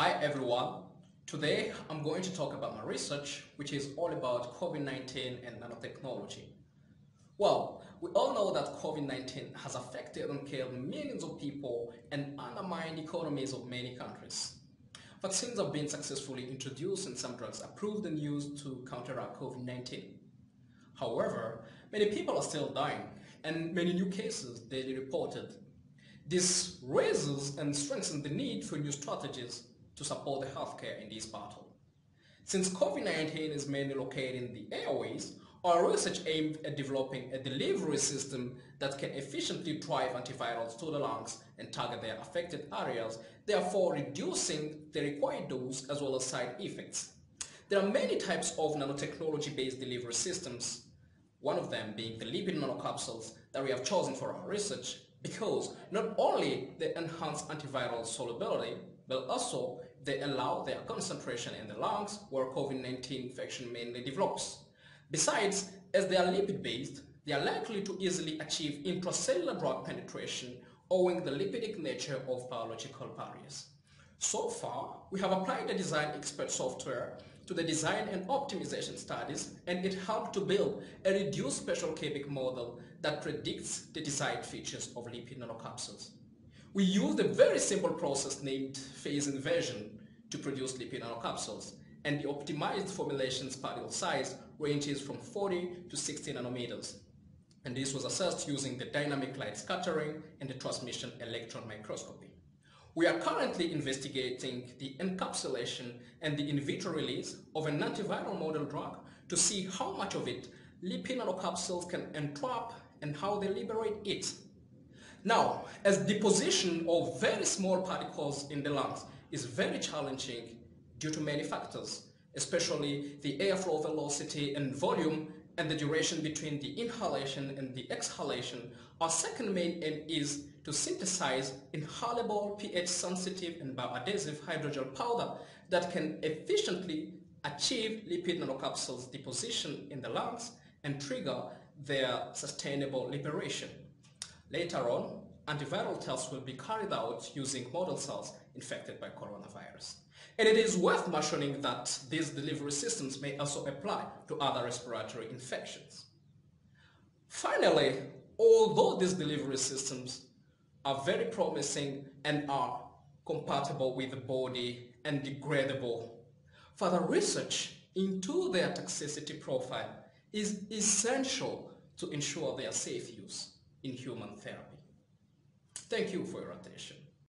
Hi everyone. Today I'm going to talk about my research which is all about COVID-19 and nanotechnology. Well, we all know that COVID-19 has affected and killed millions of people and undermined economies of many countries. Vaccines have been successfully introduced and some drugs approved and used to counteract COVID-19. However, many people are still dying and many new cases daily reported. This raises and strengthens the need for new strategies to support the healthcare in this battle. Since COVID-19 is mainly located in the airways, our research aimed at developing a delivery system that can efficiently drive antivirals to the lungs and target their affected areas, therefore reducing the required dose as well as side effects. There are many types of nanotechnology-based delivery systems, one of them being the lipid nanocapsules that we have chosen for our research because not only they enhance antiviral solubility, but also they allow their concentration in the lungs where COVID-19 infection mainly develops. Besides, as they are lipid-based, they are likely to easily achieve intracellular drug penetration owing the lipidic nature of biological barriers. So far, we have applied the design expert software to the design and optimization studies and it helped to build a reduced special cubic model that predicts the desired features of lipid nanocapsules. We used a very simple process named phase inversion to produce lipid nanocapsules, and the optimized formulation's particle size ranges from 40 to 60 nanometers. And this was assessed using the dynamic light scattering and the transmission electron microscopy. We are currently investigating the encapsulation and the in vitro release of an antiviral model drug to see how much of it lipid nanocapsules can entrap and how they liberate it now, as deposition of very small particles in the lungs is very challenging due to many factors, especially the airflow velocity and volume and the duration between the inhalation and the exhalation, our second main aim is to synthesize inhalable pH-sensitive and bioadhesive hydrogel powder that can efficiently achieve lipid nanocapsules deposition in the lungs and trigger their sustainable liberation. Later on, antiviral tests will be carried out using model cells infected by coronavirus. And it is worth mentioning that these delivery systems may also apply to other respiratory infections. Finally, although these delivery systems are very promising and are compatible with the body and degradable, further research into their toxicity profile is essential to ensure their safe use in human therapy. Thank you for your attention.